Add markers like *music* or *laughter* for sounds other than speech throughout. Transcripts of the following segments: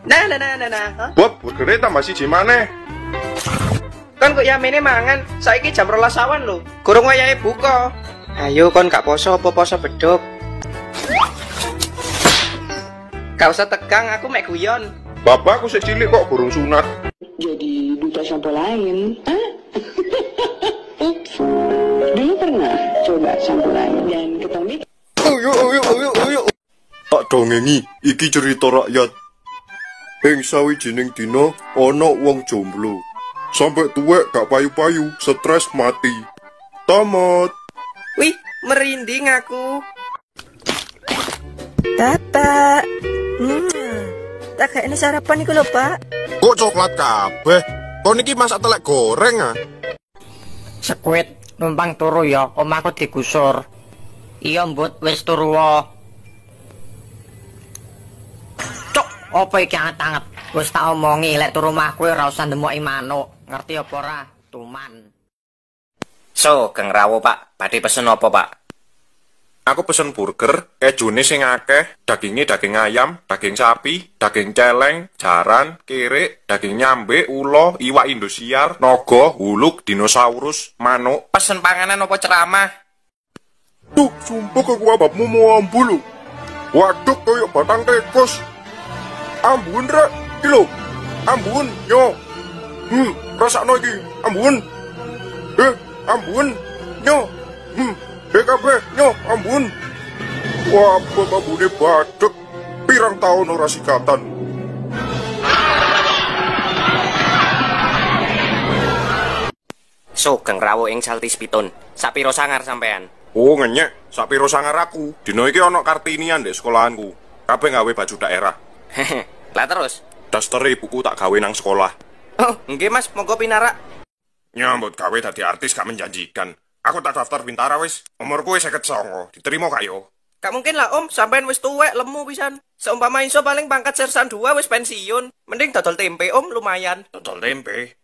Nah, nah, nah, nah, nah. Bob, burgere tambah siji maneh. Kon kok yamene mangan, saiki jam rolas awan lho. Gurung wayahe buka. Ayo kon gak poso apa poso beduk. Gak usah tegang, aku mek guyon. Bapakku cilik kok burung sunat. jadi duta sampo lain. Hah? *laughs* Ups. Dulu pernah coba sampo lain dan ketemu Ayo, ayo, ayo, ayo. Tak dongengi, iki cerita rakyat. Ing sawijining dina ana wong jomblo. Sampai tuwek gak payu-payu, stres mati. Tamat. Wih, merinding aku. Bapak. Hmm. Tak kayak ini sarapan iku lho, Pak. Kok coklat kabeh? Kon iki masak telek goreng ah? Sekuit numpang turu ya, omahku digusur. Iya, Mbut, wis turu wae. Apa iki anget-anget? Wis tak omongi lek turu omahku ora usah ndemoki manuk. Ngerti apa ora? Tuman. So, Geng Rawo, Pak. Badhe pesen apa, Pak? Aku pesen burger, kejune sing akeh, dagingnya daging ayam, daging sapi, daging celeng, jaran, kere, daging nyambe, ulo, iwak indosiar, nogo, huluk, dinosaurus, manuk. Pesen panganan apa ceramah? Tuh, sumpah ke gua bapmu mau ambu lu. Waduk koyo batang tekos. Ambun rek, iki lho. Ambun, yo. Hmm, rasakno iki. Ambun. Eh, ambun. Nyo. Hmm, BKB, nyo, ambun. Wah, babune badek. Pirang tahun ora sikatan. So, Geng Rawo ing Saltis Piton. Sapiro sangar sampean? Oh, ngenyek. Sapiro sangar aku. Dino iki ana kartinian dek sekolahanku. Kabeh gawe baju daerah. Hehe. Lah terus? Daster ibuku tak gawe nang sekolah. Oh, nggih Mas, monggo pinarak. Nyambut gawe dadi artis gak menjanjikan. Aku tak daftar bintara wis. Umurku wis 59. Diterima gak yo? Gak mungkin lah Om, sampean wis tuwek lemu pisan. Seumpama iso paling pangkat sersan 2 wis pensiun. Mending dodol tempe Om lumayan. Dodol tempe.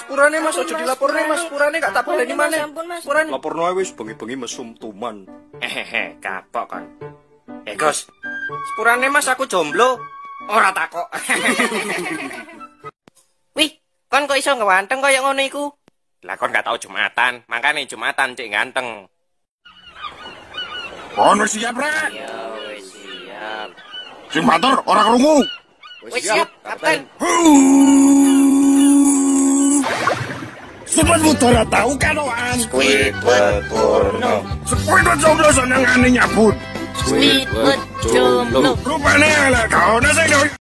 Sepurane Mas ojo dilaporne Mas, sepurane gak tak baleni maneh. Sepurane. Laporno ae wis bengi-bengi mesum tuman. Hehehe, kapok kan. Eh, Gus, Sepurane Mas aku jomblo. ora takok. *laughs* Wih, kon kok iso ngewanteng kaya ngono iku? Lah kon gak tau Jumatan, makane Jumatan cek ganteng. Ono siap rek. Ya wis siap. Sing matur ora krungu. Wis siap, Kapten. Sobat ora tahu kan oan. Squidward porno. Sepeda jomblo senengane nyabut. sweet but don't.